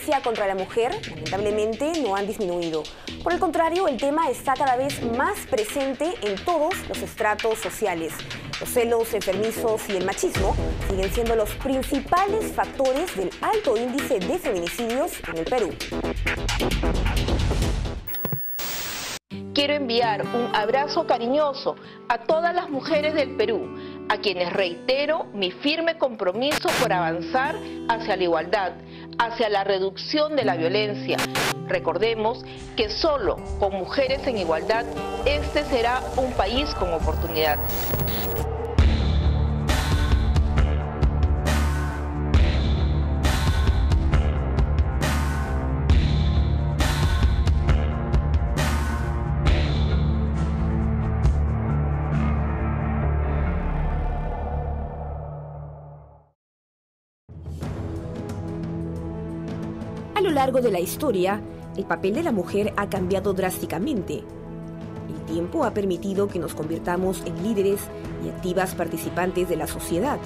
violencia contra la mujer, lamentablemente, no han disminuido. Por el contrario, el tema está cada vez más presente en todos los estratos sociales. Los celos enfermizos y el machismo siguen siendo los principales factores del alto índice de feminicidios en el Perú. Quiero enviar un abrazo cariñoso a todas las mujeres del Perú, a quienes reitero mi firme compromiso por avanzar hacia la igualdad, hacia la reducción de la violencia. Recordemos que solo con mujeres en igualdad este será un país con oportunidad. Lo largo de la historia, el papel de la mujer ha cambiado drásticamente. El tiempo ha permitido que nos convirtamos en líderes y activas participantes de la sociedad.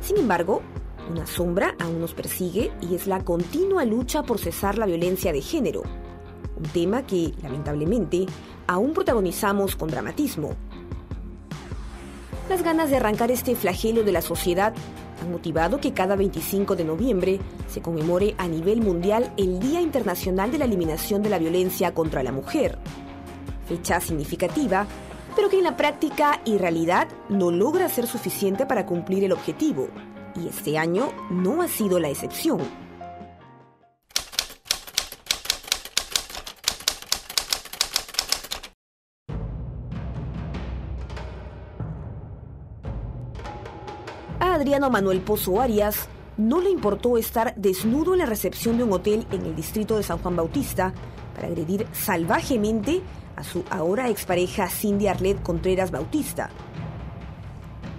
Sin embargo, una sombra aún nos persigue y es la continua lucha por cesar la violencia de género, un tema que, lamentablemente, aún protagonizamos con dramatismo. Las ganas de arrancar este flagelo de la sociedad motivado que cada 25 de noviembre se conmemore a nivel mundial el Día Internacional de la Eliminación de la Violencia contra la Mujer. Fecha significativa, pero que en la práctica y realidad no logra ser suficiente para cumplir el objetivo. Y este año no ha sido la excepción. Adriano Manuel Pozo Arias no le importó estar desnudo en la recepción de un hotel en el distrito de San Juan Bautista para agredir salvajemente a su ahora expareja Cindy Arlet Contreras Bautista.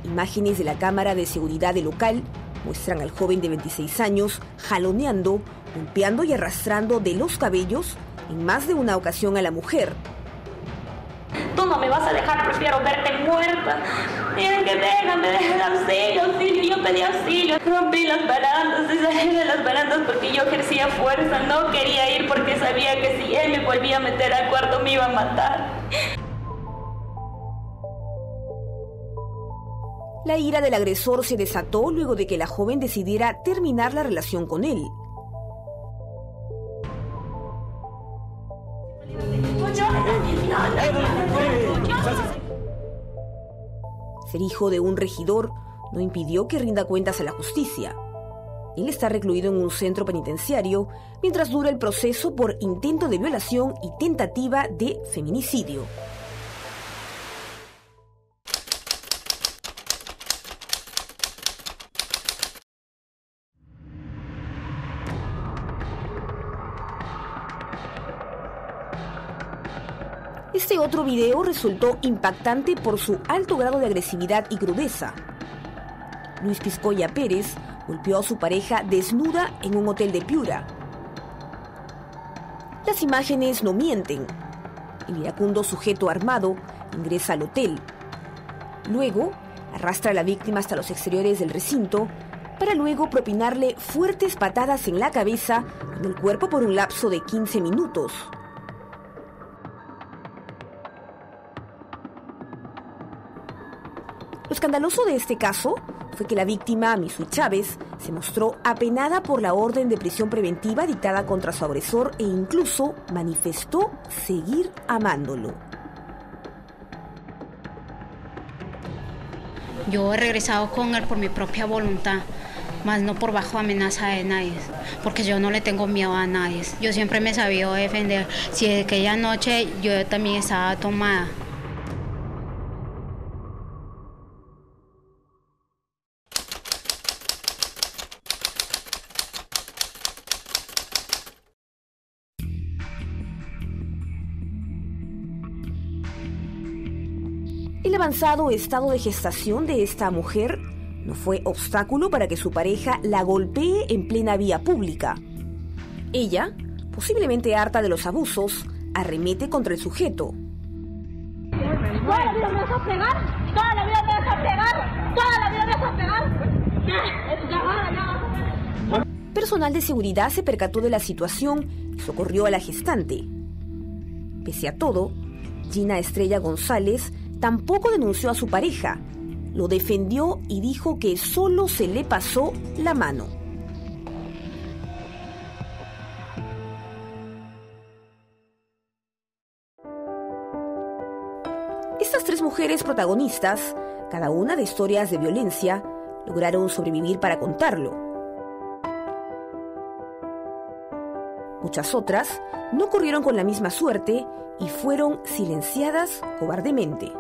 Imágenes de la cámara de seguridad del local muestran al joven de 26 años jaloneando, golpeando y arrastrando de los cabellos en más de una ocasión a la mujer, Tú no me vas a dejar, prefiero verte muerta. Miren que déjame, dejen auxilio, auxilio. Yo pedí auxilio. Rompí las barandas y salí de las barandas porque yo ejercía fuerza. No quería ir porque sabía que si él me volvía a meter al cuarto me iba a matar. La ira del agresor se desató luego de que la joven decidiera terminar la relación con él. Ser hijo de un regidor no impidió que rinda cuentas a la justicia. Él está recluido en un centro penitenciario mientras dura el proceso por intento de violación y tentativa de feminicidio. Este otro video resultó impactante por su alto grado de agresividad y crudeza. Luis Piscoya Pérez golpeó a su pareja desnuda en un hotel de Piura. Las imágenes no mienten. El iracundo sujeto armado ingresa al hotel. Luego, arrastra a la víctima hasta los exteriores del recinto para luego propinarle fuertes patadas en la cabeza y en el cuerpo por un lapso de 15 minutos. Escandaloso de este caso fue que la víctima, Misui Chávez, se mostró apenada por la orden de prisión preventiva dictada contra su agresor e incluso manifestó seguir amándolo. Yo he regresado con él por mi propia voluntad, más no por bajo amenaza de nadie, porque yo no le tengo miedo a nadie. Yo siempre me sabido defender. Si aquella noche yo también estaba tomada. El avanzado estado de gestación de esta mujer no fue obstáculo para que su pareja la golpee en plena vía pública. Ella, posiblemente harta de los abusos, arremete contra el sujeto. ¿Toda la vida me vas a pegar? ¿Toda la vida me vas a pegar? ¿Toda la vida me vas a pegar? Personal de seguridad se percató de la situación y socorrió a la gestante. Pese a todo, Gina Estrella González tampoco denunció a su pareja. Lo defendió y dijo que solo se le pasó la mano. Estas tres mujeres protagonistas, cada una de historias de violencia, lograron sobrevivir para contarlo. Muchas otras no corrieron con la misma suerte y fueron silenciadas cobardemente.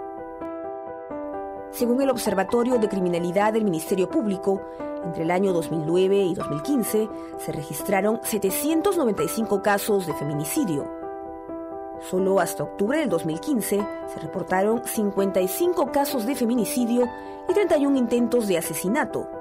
Según el Observatorio de Criminalidad del Ministerio Público, entre el año 2009 y 2015 se registraron 795 casos de feminicidio. Solo hasta octubre del 2015 se reportaron 55 casos de feminicidio y 31 intentos de asesinato.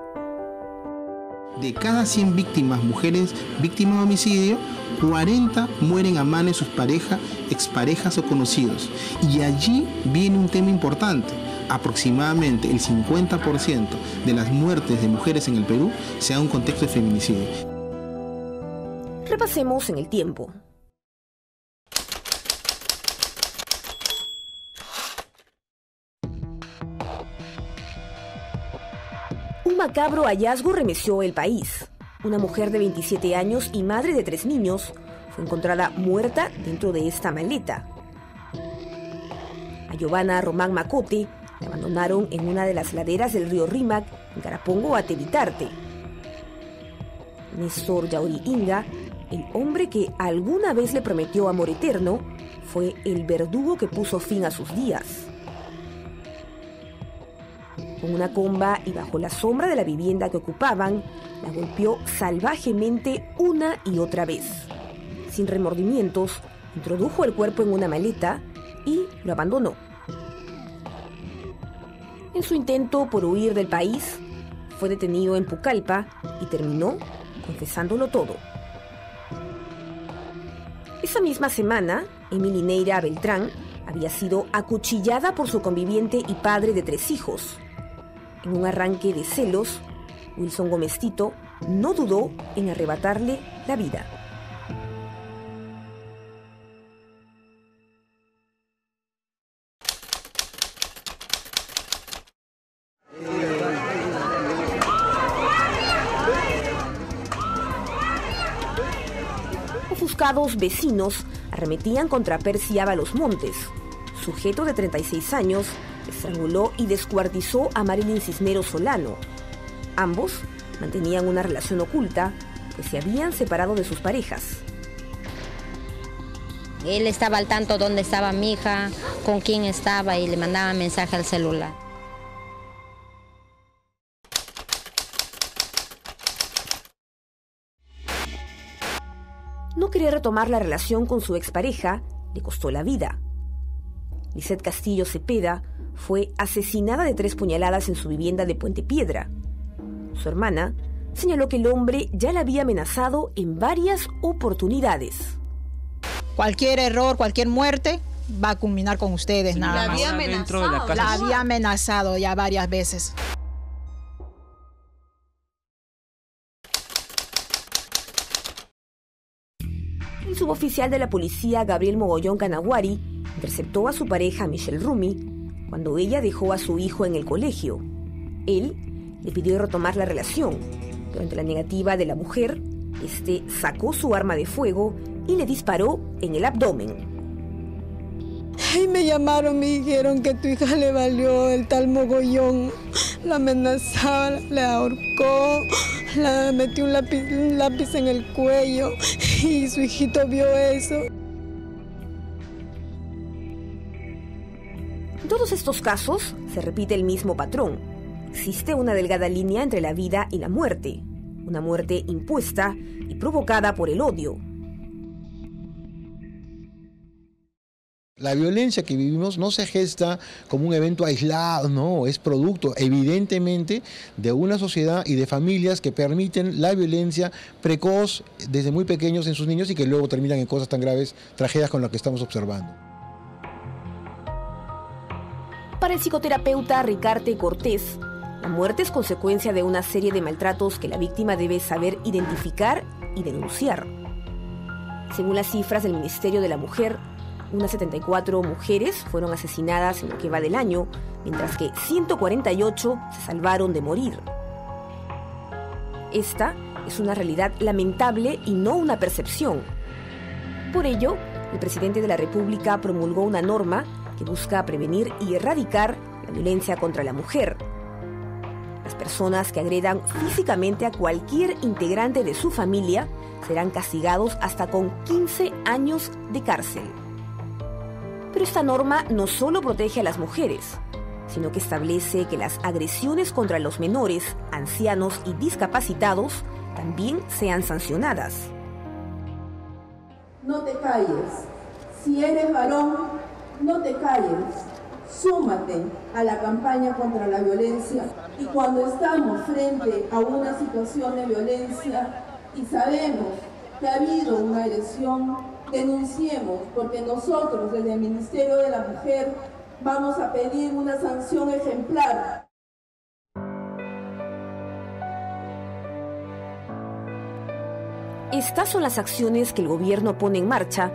De cada 100 víctimas mujeres víctimas de homicidio, 40 mueren a manos de sus parejas, exparejas o conocidos. Y allí viene un tema importante. Aproximadamente el 50% de las muertes de mujeres en el Perú se da un contexto de feminicidio. Repasemos en el tiempo. Macabro hallazgo remeció el país. Una mujer de 27 años y madre de tres niños fue encontrada muerta dentro de esta maleta. A Giovanna Román Macote la abandonaron en una de las laderas del río Rímac, en Carapongo, a Tevitarte. Néstor Yauri Inga, el hombre que alguna vez le prometió amor eterno, fue el verdugo que puso fin a sus días. Con una comba y bajo la sombra de la vivienda que ocupaban, la golpeó salvajemente una y otra vez. Sin remordimientos, introdujo el cuerpo en una maleta y lo abandonó. En su intento por huir del país, fue detenido en Pucallpa y terminó confesándolo todo. Esa misma semana, Emily Neira Beltrán había sido acuchillada por su conviviente y padre de tres hijos. En un arranque de celos, Wilson Gomestito no dudó en arrebatarle la vida. Ofuscados vecinos arremetían contra Percy Ábalos Montes, sujeto de 36 años, estranguló y descuartizó a Marilyn Cisneros Solano. Ambos mantenían una relación oculta, pues se habían separado de sus parejas. Él estaba al tanto dónde estaba mi hija, con quién estaba y le mandaba mensaje al celular. No quería retomar la relación con su expareja, le costó la vida. Lisette Castillo Cepeda fue asesinada de tres puñaladas en su vivienda de Puente Piedra. Su hermana señaló que el hombre ya la había amenazado en varias oportunidades. Cualquier error, cualquier muerte va a culminar con ustedes, nada La más. había amenazado. La había amenazado ya varias veces. El suboficial de la policía, Gabriel Mogollón Canaguari, interceptó a su pareja, Michelle Rumi, cuando ella dejó a su hijo en el colegio. Él le pidió retomar la relación, pero ante la negativa de la mujer, este sacó su arma de fuego y le disparó en el abdomen. Y me llamaron, me dijeron que tu hija le valió el tal mogollón. La amenazaba, le ahorcó, la metió un lápiz, un lápiz en el cuello y su hijito vio eso. Todos estos casos se repite el mismo patrón. Existe una delgada línea entre la vida y la muerte, una muerte impuesta y provocada por el odio. La violencia que vivimos no se gesta como un evento aislado, no, es producto evidentemente de una sociedad y de familias que permiten la violencia precoz desde muy pequeños en sus niños y que luego terminan en cosas tan graves, tragedias con las que estamos observando. Para el psicoterapeuta Ricarte Cortés, La muerte es consecuencia de una serie de maltratos que la víctima debe saber identificar y denunciar. Según las cifras del Ministerio de la Mujer, unas 74 mujeres fueron asesinadas en lo que va del año, mientras que 148 se salvaron de morir. Esta es una realidad lamentable y no una percepción. Por ello, el presidente de la República promulgó una norma que busca prevenir y erradicar la violencia contra la mujer. Las personas que agredan físicamente a cualquier integrante de su familia serán castigados hasta con 15 años de cárcel. Pero esta norma no solo protege a las mujeres, sino que establece que las agresiones contra los menores, ancianos y discapacitados también sean sancionadas. No te calles. Si eres varón, no te calles. Súmate a la campaña contra la violencia y cuando estamos frente a una situación de violencia y sabemos que ha habido una agresión, denunciemos porque nosotros desde el Ministerio de la Mujer vamos a pedir una sanción ejemplar. Estas son las acciones que el gobierno pone en marcha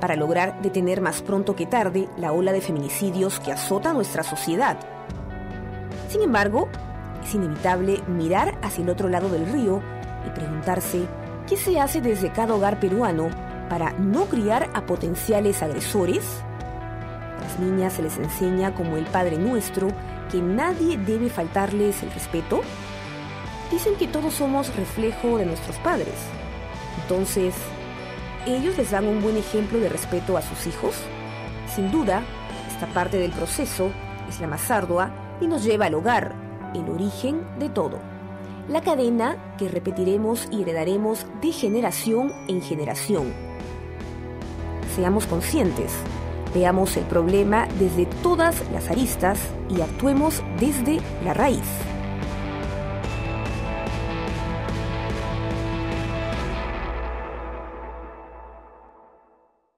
para lograr detener más pronto que tarde la ola de feminicidios que azota nuestra sociedad. Sin embargo, es inevitable mirar hacia el otro lado del río y preguntarse qué se hace desde cada hogar peruano para no criar a potenciales agresores. A las niñas se les enseña como el Padre Nuestro que nadie debe faltarles el respeto. Dicen que todos somos reflejo de nuestros padres. Entonces, ¿ellos les dan un buen ejemplo de respeto a sus hijos? Sin duda, esta parte del proceso es la más ardua y nos lleva al hogar, el origen de todo. La cadena que repetiremos y heredaremos de generación en generación. Seamos conscientes, veamos el problema desde todas las aristas y actuemos desde la raíz.